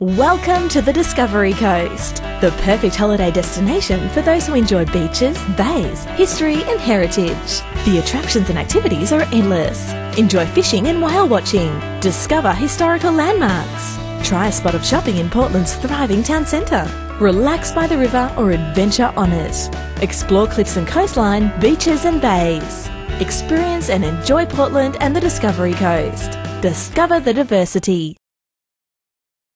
Welcome to the Discovery Coast, the perfect holiday destination for those who enjoy beaches, bays, history, and heritage. The attractions and activities are endless. Enjoy fishing and whale watching. Discover historical landmarks. Try a spot of shopping in Portland's thriving town centre. Relax by the river or adventure on it. Explore cliffs and coastline, beaches and bays. Experience and enjoy Portland and the Discovery Coast. Discover the diversity.